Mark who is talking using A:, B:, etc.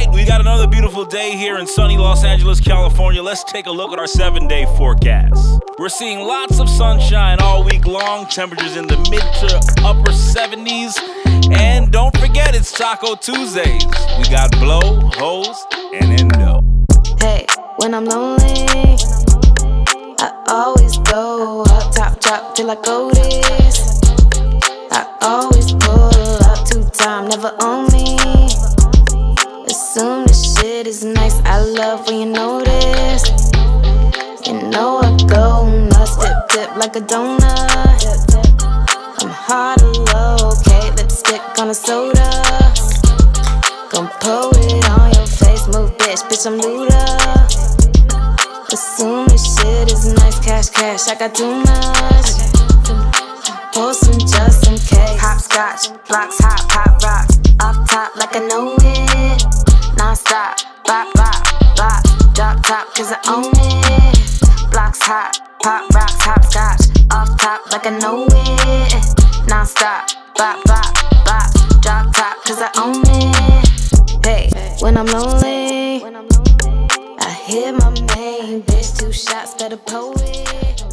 A: right, we got another beautiful day here in sunny Los Angeles, California. Let's take a look at our seven day forecast. We're seeing lots of sunshine all week long, temperatures in the mid to upper 70s. And don't forget, it's Taco Tuesdays. We got blow, hose, and endo.
B: Hey, when I'm lonely, I always go up top, drop till I go this. I always pull up two time, never on me. Shit is nice. I love when you notice. You know I go nuts, dip dip like a donut. I'm hard okay, lipstick on a soda. Gon' pour it on your face, move bitch, bitch I'm Luda. Assume this shit is nice, cash, cash, I got too much. Pour some just in case. Hopscotch, blocks, hot, pop, rocks. Off top like I know it. Top, cause I own it. Blocks hot, pop, rocks, hopscotch. Off top like I know it. Non-stop, bop, bop, bop. Drop top, cause I own it. Hey, when I'm lonely, I hear my main bitch. Two shots, better pull it.